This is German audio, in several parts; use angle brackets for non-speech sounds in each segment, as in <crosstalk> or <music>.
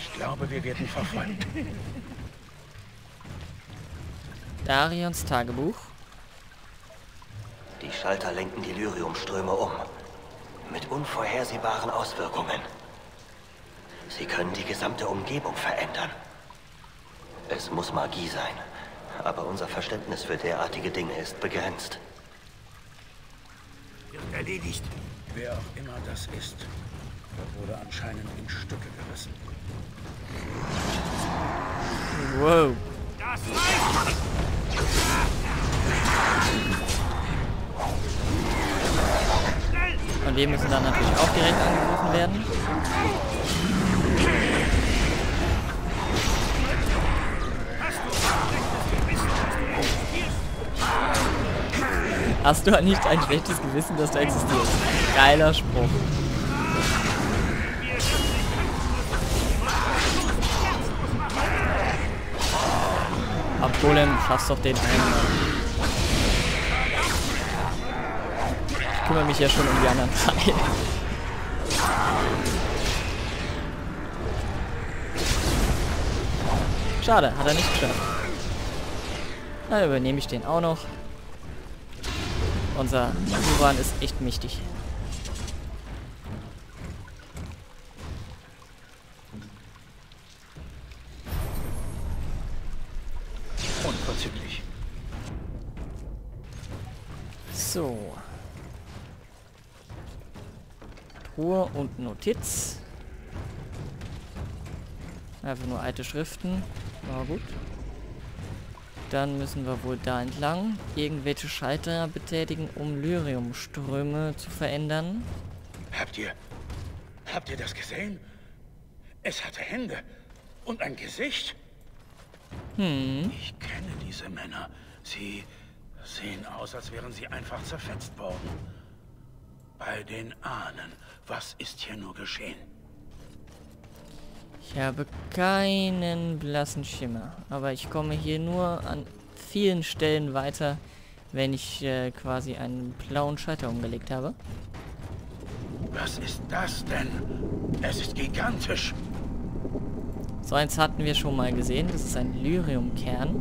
Ich glaube, wir werden verfolgt. Darions Tagebuch. Die Schalter lenken die Lyriumströme um. Mit unvorhersehbaren Auswirkungen. Sie können die gesamte Umgebung verändern. Es muss Magie sein. Aber unser Verständnis für derartige Dinge ist begrenzt. Wird erledigt. Wer auch immer das ist, wurde anscheinend in Stücke gerissen. Wow. Das reicht! Und wir müssen dann natürlich auch direkt angegriffen werden. Hast du nicht ein schlechtes Gewissen, dass du existierst? Geiler Spruch. Ab Golem, du schaffst doch den einen. Ich kümmere mich ja schon um die anderen drei. Schade, hat er nicht geschafft. Dann übernehme ich den auch noch. Unser Uran ist echt mächtig. Und Notiz. Einfach nur alte Schriften. War gut. Dann müssen wir wohl da entlang irgendwelche Schalter betätigen, um Lyriumströme zu verändern. Habt ihr... Habt ihr das gesehen? Es hatte Hände und ein Gesicht. Hm. Ich kenne diese Männer. Sie sehen aus, als wären sie einfach zerfetzt worden. Bei den Ahnen. Was ist hier nur geschehen? Ich habe keinen blassen Schimmer. Aber ich komme hier nur an vielen Stellen weiter, wenn ich äh, quasi einen blauen Schalter umgelegt habe. Was ist das denn? Es ist gigantisch. So eins hatten wir schon mal gesehen. Das ist ein Lyriumkern.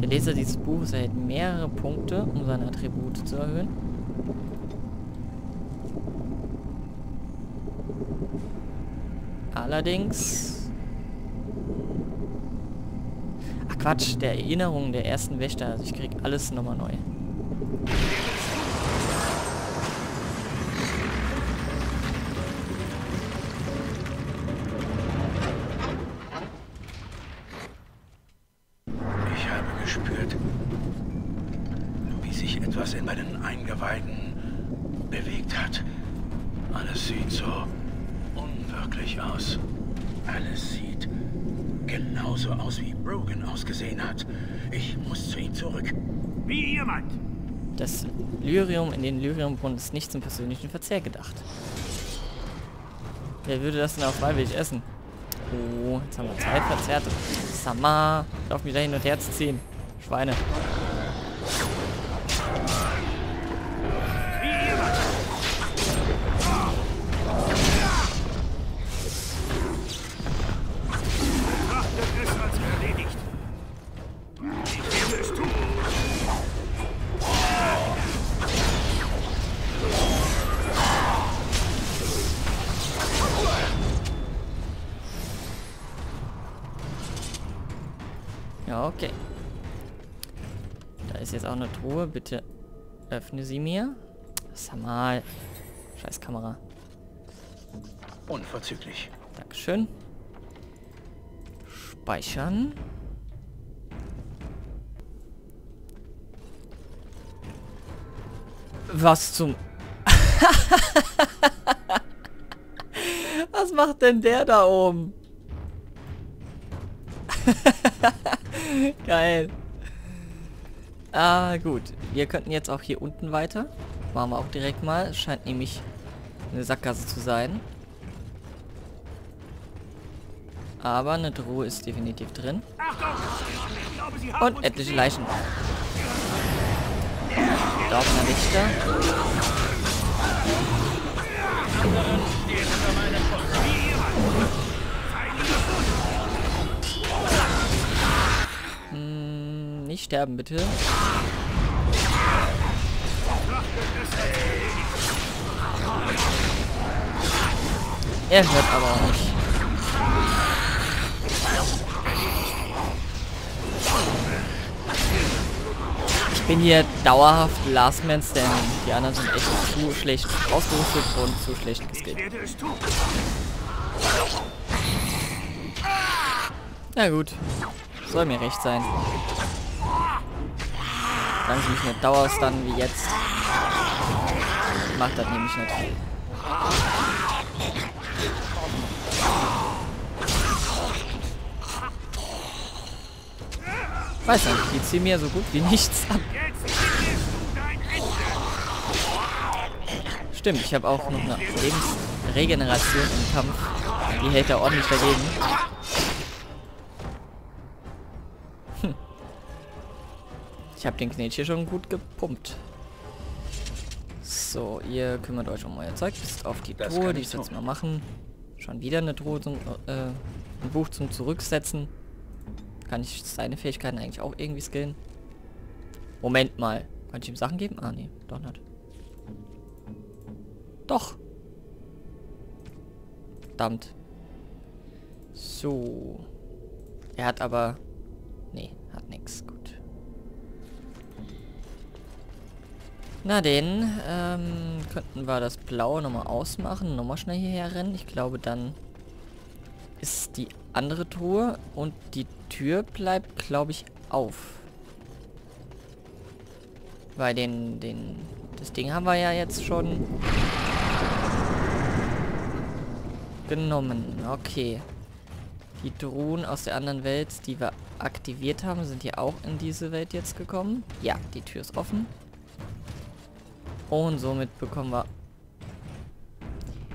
Der Leser dieses Buches erhält mehrere Punkte, um seine Attribute zu erhöhen. Allerdings... Ach Quatsch, der Erinnerung der ersten Wächter. Also ich krieg alles nochmal neu. Ausgesehen hat. Ich muss zu ihm zurück. Wie ihr meint. Das Lyrium in den Lyriumbrunnen ist nicht zum persönlichen Verzehr gedacht. Wer würde das denn auch freiwillig essen? Oh, jetzt haben wir Zeit verzerrt. Sama, auf mich da hin und her zu ziehen. Schweine. Auch eine Truhe. Bitte öffne sie mir. Samal. Scheiß Kamera. Unverzüglich. Dankeschön. Speichern. Was zum... <laughs> Was macht denn der da oben? <laughs> Geil. Ah, gut. Wir könnten jetzt auch hier unten weiter. Machen wir auch direkt mal. Es scheint nämlich eine Sackgasse zu sein. Aber eine Truhe ist definitiv drin. Und etliche. Leichen. Dorfener Richter. sterben, bitte. Er hört aber auch nicht. Ich bin hier dauerhaft Last Man Standing. Die anderen sind echt zu schlecht ausgerüstet und zu schlecht geskillt. Na gut. Soll mir recht sein. Solange sie mich nicht dauerstunnen wie jetzt, macht das nämlich nicht. Weiß nicht, die ziehen mir so gut wie <laughs> nichts ab. Stimmt, ich habe auch noch eine Lebensregeneration im Kampf. Die hält er ordentlich dagegen. Ich habe den Knetsch hier schon gut gepumpt. So, ihr kümmert euch um euer Zeug. Bis auf die Das Truhe, die ich jetzt mal machen. Schon wieder eine Truhe zum, äh, ein Buch zum Zurücksetzen. Kann ich seine Fähigkeiten eigentlich auch irgendwie skillen? Moment mal. Kann ich ihm Sachen geben? Ah, nee, doch nicht. Doch. Verdammt. So. Er hat aber... Nee, hat nix. Gut. Na denn, ähm, könnten wir das Blaue nochmal ausmachen, nochmal schnell hierher rennen. Ich glaube, dann ist die andere Truhe und die Tür bleibt, glaube ich, auf. Weil den, den, das Ding haben wir ja jetzt schon genommen. Okay. Die Truhen aus der anderen Welt, die wir aktiviert haben, sind hier auch in diese Welt jetzt gekommen. Ja, die Tür ist offen. Und somit bekommen wir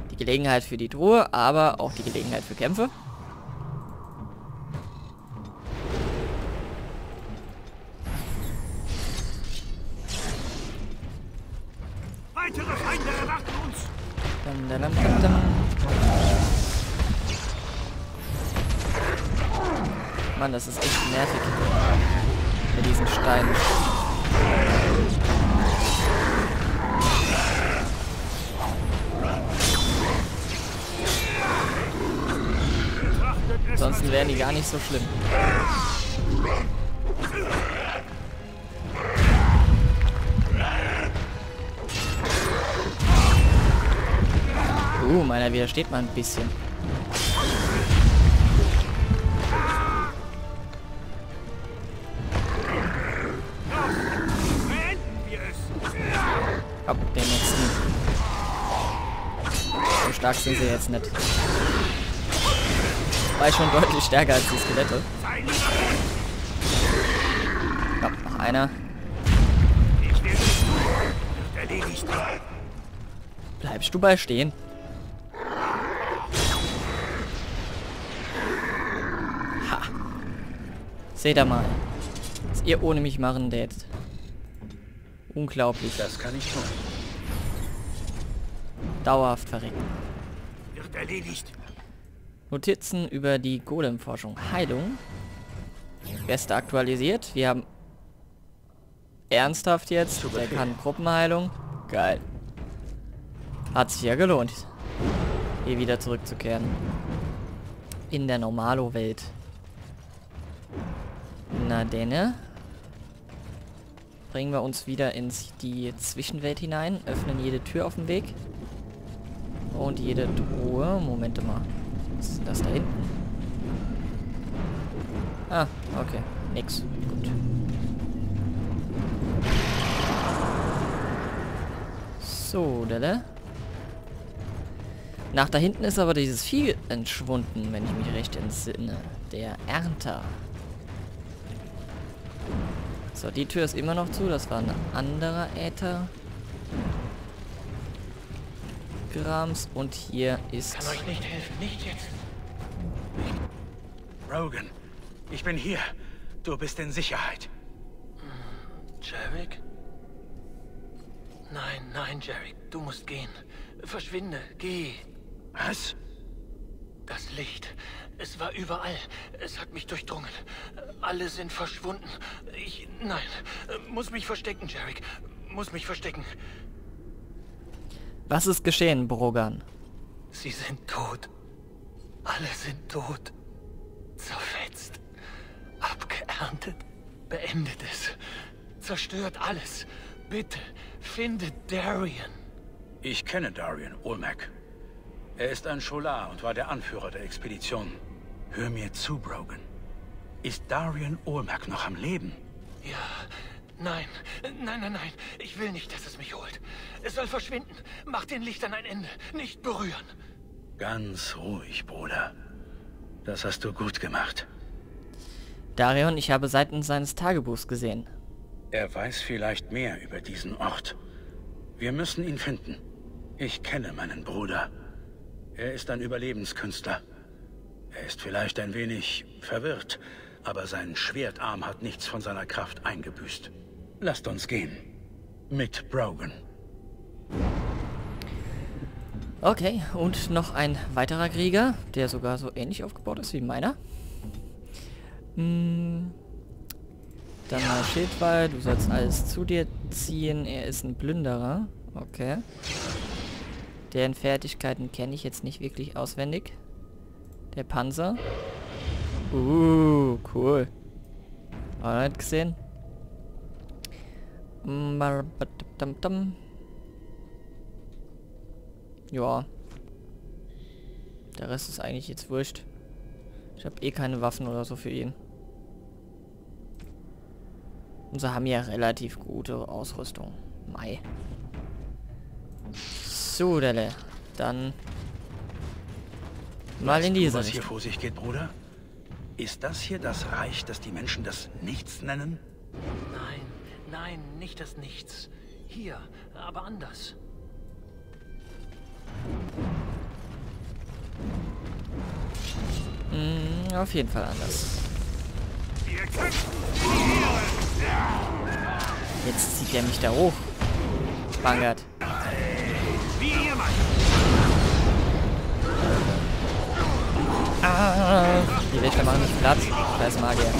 die Gelegenheit für die Truhe, aber auch die Gelegenheit für Kämpfe. Weitere Feinde erwarten uns! Dum, dum, dum, dum. Mann, das ist echt nervig. Mit diesen Steinen. Die gar nicht so schlimm. Uh, meiner widersteht mal ein bisschen. Hopp, den nächsten. So stark sind sie jetzt nicht. War ich schon deutlich stärker als die Skelette. Hopp, noch einer. Bleibst du bei stehen? Ha. Seht ihr mal. Was ihr ohne mich machen tät. Unglaublich. Das kann ich tun. Dauerhaft verrecken. Wird erledigt! Notizen über die Golem-Forschung. Heilung. Beste aktualisiert. Wir haben ernsthaft jetzt. Der kann Gruppenheilung. Geil. Hat sich ja gelohnt, hier wieder zurückzukehren. In der Normalo-Welt. Na denne. Bringen wir uns wieder in die Zwischenwelt hinein. Öffnen jede Tür auf dem Weg. Und jede Truhe. Moment mal. Was ist das da hinten? Ah, okay. Nix. Gut. So, Delle. Nach da hinten ist aber dieses Vieh entschwunden, wenn ich mich recht entsinne. Der Ernter. So, die Tür ist immer noch zu. Das war ein anderer Äther. Grams. Und hier ist... Kann euch nicht helfen, nicht jetzt. Rogan, ich bin hier. Du bist in Sicherheit. Jarek? Nein, nein, Jarek, du musst gehen. Verschwinde, geh. Was? Das Licht. Es war überall. Es hat mich durchdrungen. Alle sind verschwunden. Ich... Nein. Muss mich verstecken, Jarek. Muss mich verstecken. Was ist geschehen, Brogan? Sie sind tot. Alle sind tot. Zerfetzt. Abgeerntet. Beendet es. Zerstört alles. Bitte, findet Darian. Ich kenne Darian Olmec. Er ist ein Scholar und war der Anführer der Expedition. Hör mir zu, Brogan. Ist Darian Olmec noch am Leben? Ja, nein, nein, nein, nein. Ich will nicht, dass es mich holt. Es soll verschwinden. Mach den Lichtern ein Ende. Nicht berühren. Ganz ruhig, Bruder. Das hast du gut gemacht. Darion, ich habe Seiten seines Tagebuchs gesehen. Er weiß vielleicht mehr über diesen Ort. Wir müssen ihn finden. Ich kenne meinen Bruder. Er ist ein Überlebenskünstler. Er ist vielleicht ein wenig verwirrt, aber sein Schwertarm hat nichts von seiner Kraft eingebüßt. Lasst uns gehen. Mit Brogan. Okay, und noch ein weiterer Krieger, der sogar so ähnlich aufgebaut ist wie meiner. Hm. Dann mal Schildwall, du sollst alles zu dir ziehen. Er ist ein Plünderer. Okay. Deren Fertigkeiten kenne ich jetzt nicht wirklich auswendig. Der Panzer. Uh, cool. Alright, gesehen. Ja. Der Rest ist eigentlich jetzt wurscht. Ich habe eh keine Waffen oder so für ihn. Und sie haben ja relativ gute Ausrüstung. Mai. So, Delle. Dann mal in diese du, was Richtung. hier vor sich geht, Bruder? Ist das hier das Reich, das die Menschen das Nichts nennen? Nein, nein, nicht das Nichts. Hier, aber anders. Mm, auf jeden Fall anders. Jetzt zieht er mich da hoch. Bangert. Ah, die Wächter machen nicht Platz. Scheiß Magier.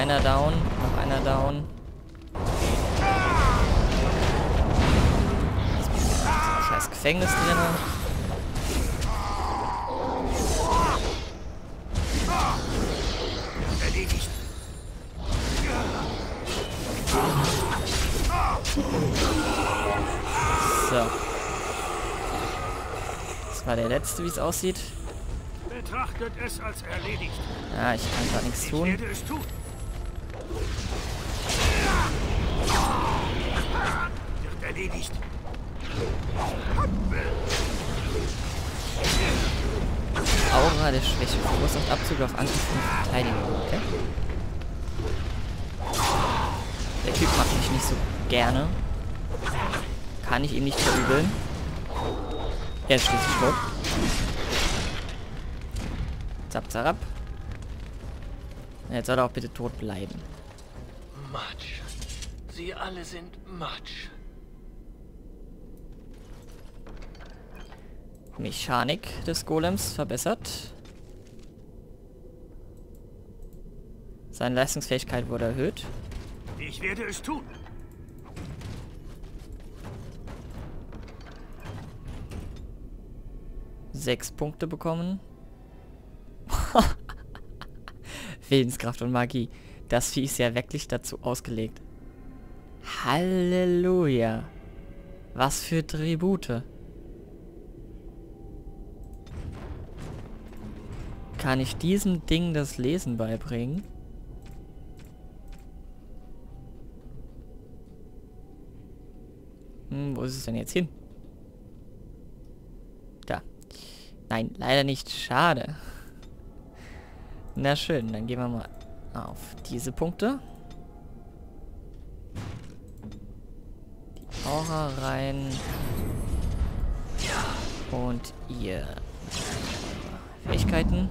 Einer down. Noch einer down. Scheiß Gefängnis drin. Erledigt! So. Das war der letzte, wie es aussieht. Betrachtet es als erledigt. Ja, ich kann gar nichts Ich tun. werde es tun. Erledigt. Aura der Schwäche verursacht Abzug auf Angriff und Verteidigung. Okay. Der Typ macht mich nicht so gerne. Kann ich ihm nicht verübeln. Er ist schließlich tot. Zap, zarab. Jetzt soll er auch bitte tot bleiben. Matsch. Sie alle sind Matsch. Mechanik des Golems verbessert. Seine Leistungsfähigkeit wurde erhöht. Ich werde es tun. Sechs Punkte bekommen. <laughs> Willenskraft und Magie. Das Vieh ist ja wirklich dazu ausgelegt. Halleluja. Was für Tribute. Kann ich diesem Ding das Lesen beibringen? Hm, wo ist es denn jetzt hin? Da. Nein, leider nicht. Schade. Na schön, dann gehen wir mal auf diese Punkte. Die Aura rein. Und ihr Fähigkeiten.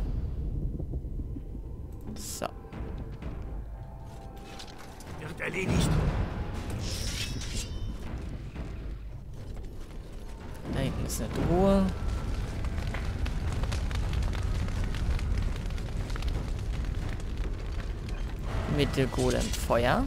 erledigt. Da hinten ist eine Truhe. Mittelgolem Feuer.